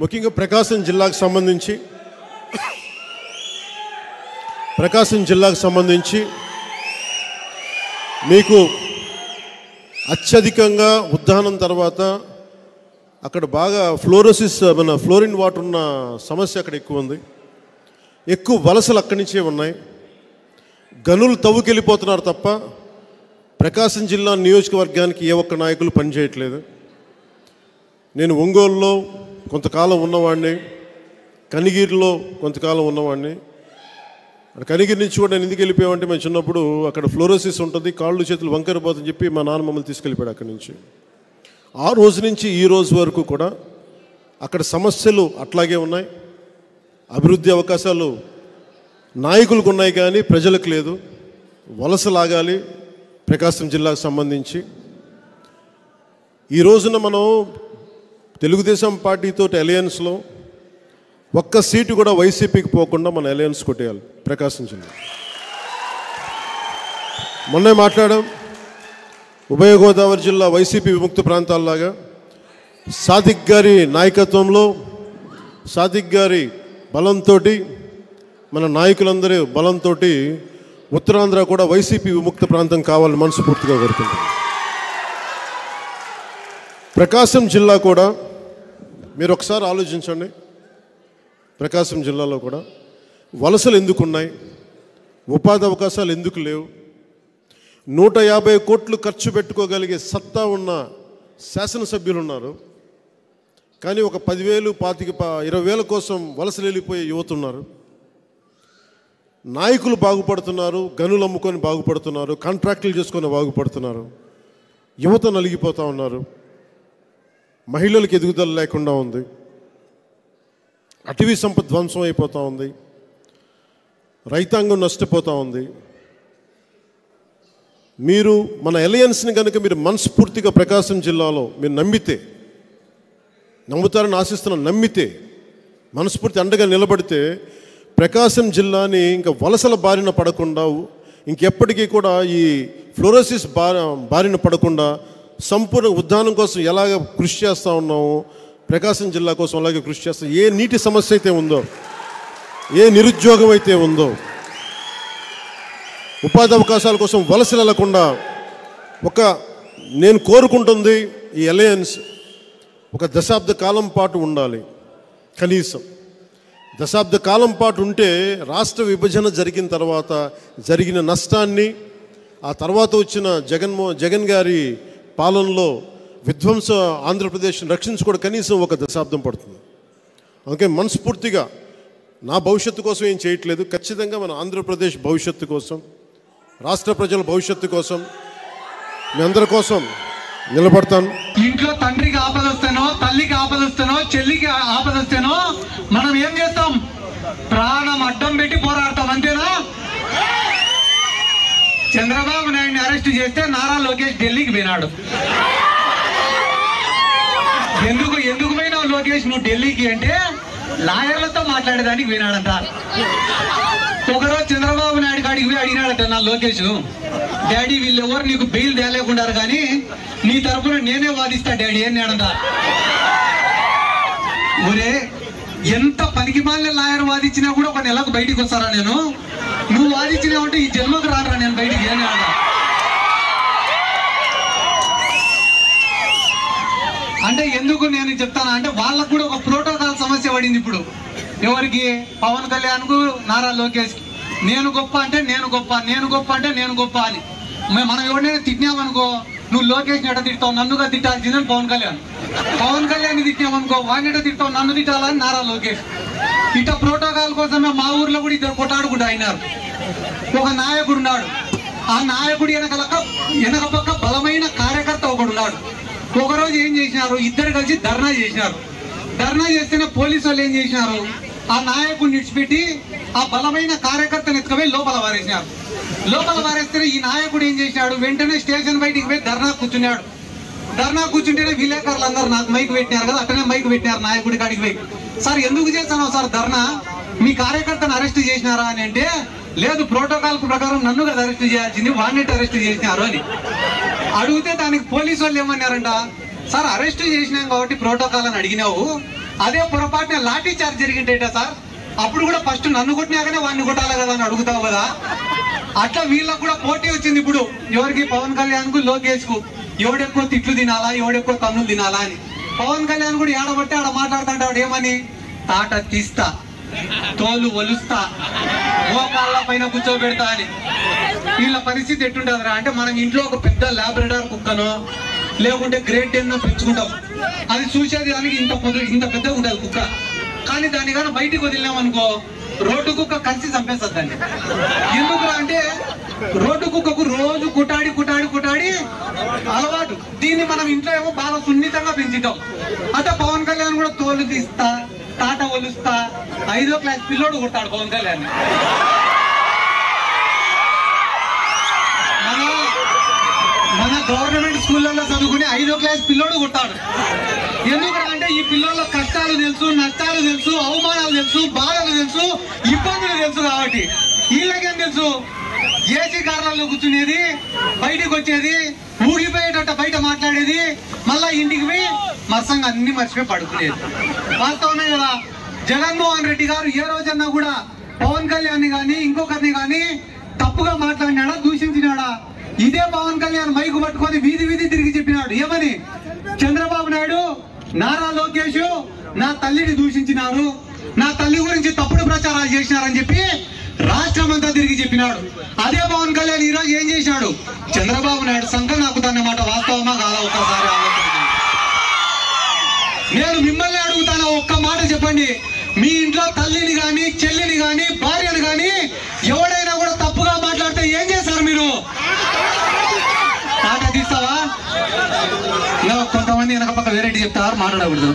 ముఖ్యంగా ప్రకాశం జిల్లాకు సంబంధించి ప్రకాశం జిల్లాకు సంబంధించి మీకు అత్యధికంగా ఉద్దానం తర్వాత అక్కడ బాగా ఫ్లోరోసిస్ మన ఫ్లోరిన్ వాటర్ ఉన్న సమస్య అక్కడ ఎక్కువ ఉంది. ఎక్కువ వలసలు అక్కడి నుంచే ఉన్నాయి. గనులు తవ్వుకెళ్ళిపోతున్నారు తప్ప ప్రకాశం జిల్లా నియోజకవర్గానికి ఏ ఒక్క నాయకులు పనిచేయట్లేదు. నేను ఒంగోలులో కొంతకాలం ఉన్నవాడిని కనిగిరిలో కొంతకాలం ఉన్నవాడిని. అక్కడ కనిగిరి నుంచి కూడా నేను ఎందుకు వెళ్ళిపోయామంటే మేము చిన్నప్పుడు అక్కడ ఫ్లోరోసిస్ ఉంటుంది కాళ్ళు చేతులు వంకరిపోతుందని చెప్పి మా నాన్న మమ్మల్ని తీసుకెళ్ళిపోయాడు అక్కడి నుంచి. ఆ రోజు నుంచి ఈ రోజు వరకు కూడా అక్కడ సమస్యలు అట్లాగే ఉన్నాయి. అభివృద్ధి అవకాశాలు నాయకులకు ఉన్నాయి కానీ ప్రజలకు లేదు. వలస లాగాలి ప్రకాశం జిల్లాకు సంబంధించి. ఈ రోజున మనం తెలుగుదేశం పార్టీతో అలయన్స్లో ఒక్క సీటు కూడా వైసీపీకి పోకుండా మన అలయన్స్ కొట్టేయాలి. ప్రకాశం జిల్లా మొన్నే మాట్లాడాం ఉభయ గోదావరి జిల్లా వైసీపీ విముక్త ప్రాంతాల్లాగా. సాదిక్ గారి నాయకత్వంలో సాదిక్ గారి బలంతో మన నాయకులందరి బలంతో ఉత్తరాంధ్ర కూడా వైసీపీ విముక్త ప్రాంతం కావాలని మనస్ఫూర్తిగా కోరుకుంటున్నాం. ప్రకాశం జిల్లా కూడా మీరు ఒకసారి ఆలోచించండి. ప్రకాశం జిల్లాలో కూడా వలసలు ఎందుకు ఉన్నాయి ఉపాధి అవకాశాలు ఎందుకు లేవు? నూట యాభై కోట్లు ఖర్చు పెట్టుకోగలిగే సత్తా ఉన్న శాసనసభ్యులు ఉన్నారు కానీ ఒక పదివేలు పాతిక ప- ఇరవై వేల కోసం వలసలు వెళ్ళిపోయే యువత ఉన్నారు నాయకులు బాగుపడుతున్నారు గనులు అమ్ముకొని బాగుపడుతున్నారు కాంట్రాక్టులు చేసుకొని బాగుపడుతున్నారు. యువత నలిగిపోతూ ఉన్నారు. మహిళలకు ఎదుగుదల లేకుండా ఉంది. అటవీ సంపద ధ్వంసం అయిపోతూ ఉంది. రైతాంగం నష్టపోతూ ఉంది. మీరు మన ఎలయన్స్ని కనుక మీరు మనస్ఫూర్తిగా ప్రకాశం జిల్లాలో మీరు నమ్మితే నమ్ముతారని ఆశిస్తున్నాను నమ్మితే మనస్ఫూర్తి అండగా నిలబడితే ప్రకాశం జిల్లాని ఇంకా వలసల బారిన పడకుండా ఇంకెప్పటికీ కూడా ఈ ఫ్లోరోసిస్ బారిన పడకుండా సంపూర్ణ ఉద్దానం కోసం ఎలాగ కృషి చేస్తూ ఉన్నామో ప్రకాశం జిల్లా కోసం అలాగే కృషి చేస్తాం. ఏ నీటి సమస్య అయితే ఉందో ఏ నిరుద్యోగం అయితే ఉందో ఉపాధి అవకాశాల కోసం వలసలు వెళ్ళకుండా ఒక నేను కోరుకుంటుంది ఈ అలయన్స్ ఒక దశాబ్ద కాలం పాటు ఉండాలి. కనీసం దశాబ్ద కాలం పాటు ఉంటే రాష్ట్ర విభజన జరిగిన తర్వాత జరిగిన నష్టాన్ని ఆ తర్వాత వచ్చిన జగన్మో జగన్ గారి పాలనలో విధ్వంస ఆంధ్రప్రదేశ్ని రక్షించుకోవడం కనీసం ఒక దశాబ్దం పడుతుంది. అందుకే మనస్ఫూర్తిగా నా భవిష్యత్తు కోసం ఏం చేయట్లేదు. ఖచ్చితంగా మన ఆంధ్రప్రదేశ్ భవిష్యత్తు కోసం రాష్ట్ర ప్రజల భవిష్యత్తు కోసం మీ అందరి కోసం నిలబడతాను. ఇంట్లో తండ్రికి ఆపదొస్తేనో తల్లికి ఆపదొస్తేనో చెల్లికి ఆపదొస్తేనో మనం ఏం చేస్తాం? ప్రాణం అడ్డం పెట్టి పోరాడతాం అంతేనా? చంద్రబాబు అరెస్ట్ చేస్తే నారా లోకేష్ ఢిల్లీకి పోయినాడు. ఎందుకు ఎందుకు పోయినావు లోకేష్? నువ్వు ఢిల్లీకి అంటే లాయర్లతో మాట్లాడేదానికి పోయినాడంట. ఒకరోజు చంద్రబాబు నాయుడు కాడికి పోయి అడిగినాడట నా లోకేష్ డాడీ వీళ్ళు ఎవరు నీకు బెయిల్ తేలేకుండారు కానీ నీ తరపున నేనే వాదిస్తా డాడీ అన్నాడంట. ఒరే ఎంత పనికి మాలిన లాయర్ వాదించినా కూడా ఒక నెలకు బయటికి వస్తారా నేను? నువ్వు వాదించినా ఉంటే ఈ జన్మకు రారా నేను బయటికి? అన్నాడ అంటే ఎందుకు నేను చెప్తాను? అంటే వాళ్ళకు కూడా ఒక ప్రోటోకాల్ సమస్య పడింది ఇప్పుడు. ఎవరికి? పవన్ కళ్యాణ్కు నారా లోకేష్కి. నేను గొప్ప అంటే నేను గొప్ప నేను గొప్ప అంటే నేను గొప్ప అని. మే- మనం ఎవరినైనా తిట్టినామనుకో నువ్వు లోకేష్ ఎట తిట్టావు? నన్నుగా తిట్టాల్సిందని పవన్ కళ్యాణ్. పవన్ కళ్యాణ్ తిట్టినామనుకో వాడిని ఎట తిట్టావు? నన్ను తిట్టాలని నారా లోకేష్. ఇట ప్రోటోకాల్ కోసమే మా ఊర్లో కూడా ఇద్దరు కొట్టాడుకుంటూ అయినారు. ఒక నాయకుడు ఉన్నాడు ఆ నాయకుడు వెనకల వెనక పక్క బలమైన కార్యకర్త ఒకడు ఉన్నాడు ఒకరోజు ఏం చేసినారు? ఇద్దరు కలిసి ధర్నా చేసినారు. ధర్నా చేస్తేనే పోలీసు వాళ్ళు ఏం చేసినారు? ఆ నాయకుడిని విడిచిపెట్టి ఆ బలమైన కార్యకర్తను ఎత్తుకుపోయి లోపల వారేసినారు లోపల వారేస్తే ఈ నాయకుడు ఏం చేసినాడు? వెంటనే స్టేషన్ బయటికి పోయి ధర్నా కూర్చున్నాడు. ధర్నా కూర్చుంటేనే విలేకరులు అందరూ నాకు మైక్ పెట్టినారు కదా అట్టనే మైక్ పెట్టినారు నాయకుడి కాడికి పోయి. సార్ ఎందుకు చేస్తాను సార్ ధర్నా? మీ కార్యకర్తను అరెస్ట్ చేసినారా? అని అంటే లేదు ప్రోటోకాల్ ప్రకారం నన్ను కదా అరెస్ట్ చేయాల్సింది వాడిని అరెస్ట్ చేసినారు అని. అడిగితే దానికి పోలీసు వాళ్ళు ఏమన్నారంట? సార్ అరెస్ట్ చేసినాం కాబట్టి ప్రోటోకాల్ అని అడిగినావు. అదే పొరపాటున లాఠీ చార్జ్ జరిగిందేట సార్? అప్పుడు కూడా ఫస్ట్ నన్ను కొట్టినాకనే వాడిని కొట్టాలి కదా అని అడుగుతావు కదా? అట్లా వీళ్ళకు కూడా పోటీ వచ్చింది ఇప్పుడు. ఎవరికి? పవన్ కళ్యాణ్కు లోకేష్కు ఎవడెక్కువ తిట్లు తినాలా? ఎవడెక్కువ తన్నులు తినాలా అని. పవన్ కళ్యాణ్ కూడా ఏడబట్టి ఆడ మాట్లాడుతుంటాడు ఏమని? తాట తీస్తా. తోలు ఒలుస్తా మోకాళ్ళ పైన కూర్చోబెడతా అని. వీళ్ళ పరిస్థితి ఎట్టుండదురా అంటే మనం ఇంట్లో ఒక పెద్ద లాబ్రడార్ కుక్కనో లేకుంటే గ్రేట్ డెన్ పెంచుకుంటాం. అది చూసేది దానికి ఇంత ఇంత పెద్దగా ఉంటుంది కుక్క. కానీ దాన్ని కానీ బయటికి వదిలినామనుకో రోడ్డు కుక్క కలిసి చంపేస్తుంది దాన్ని. ఎందుకురా అంటే రోడ్డు కుక్కకు రోజు కుటాడి కుటాడి కుటాడి అలవాటు. వీటిని మనం ఇంట్లో ఏమో బాగా సున్నితంగా పెంచుతాం. అంటే పవన్ కళ్యాణ్ కూడా తోలు తీస్తా తాట ఒలుస్తా ఐదో క్లాస్ పిల్లోడు కొట్టాడు పవన్ కళ్యాణ్. మన మన గవర్నమెంట్ స్కూళ్ళల్లో చదువుకుని ఐదో క్లాస్ పిల్లోడు కొట్టాడు ఎందుకంటే ఈ పిల్లల కష్టాలు తెలుసు నష్టాలు తెలుసు అవమానాలు తెలుసు బాధలు తెలుసు ఇబ్బందులు తెలుసు కాబట్టి. వీళ్ళకేం తెలుసు? ఏసీ కార్లలో కూర్చునేది బయటికి వచ్చేది మాట్లాడేది? మళ్ళా ఇంటికి పోయి మత్సంగా అన్ని మర్చిపోయి పడుకునేది. వాస్తవమే కదా? జగన్మోహన్ రెడ్డి గారు ఏ రోజన్నా కూడా పవన్ కళ్యాణ్ కానీ ఇంకొకరిని కానీ తప్పుగా మాట్లాడినాడా దూషించినాడా? ఇదే పవన్ కళ్యాణ్ మైకు పట్టుకొని వీధి వీధి తిరిగి చెప్పినాడు. ఏమని? చంద్రబాబు నాయుడు నారా లోకేష్ నా తల్లిని దూషించినారు. నా తల్లి గురించి తప్పుడు ప్రచారాలు చేసినారని చెప్పి రాష్ట్రం అంతా తిరిగి చెప్పినాడు. అదే పవన్ కళ్యాణ్ ఈ రోజు ఏం చేశాడు? చంద్రబాబు నాయుడు సంఘం నాకు చెప్పండి. మీ ఇంట్లో తల్లిని గాని చెల్లిని గాని భార్యను గాని ఎవడైనా కూడా తప్పుగా మాట్లాడితే ఏం చేశారు మీరు? ఆట తీస్తావా? ఇంకా కొంతమంది వెనక పక్క వెరైటీ చెప్తారు మాట్లాడకూడదు.